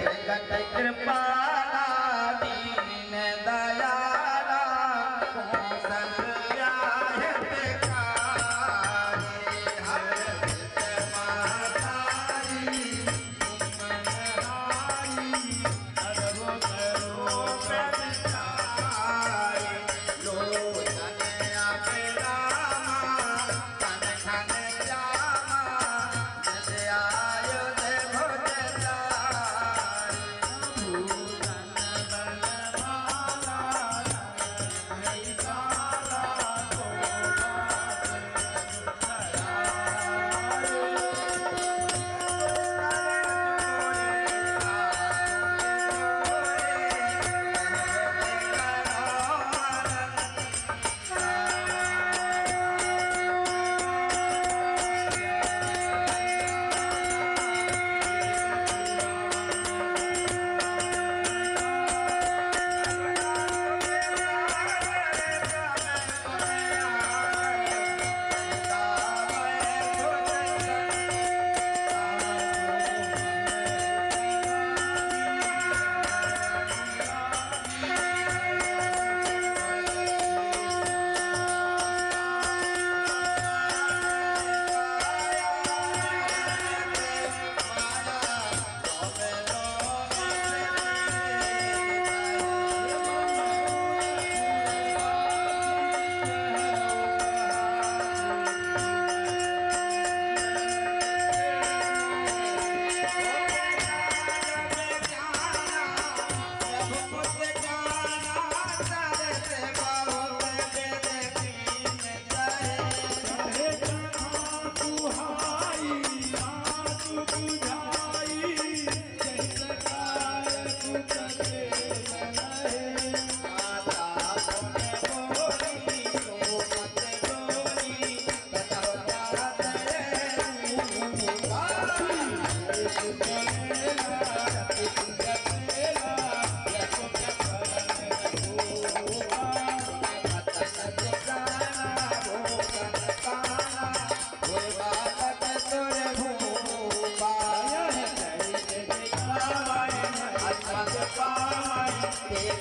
कृपा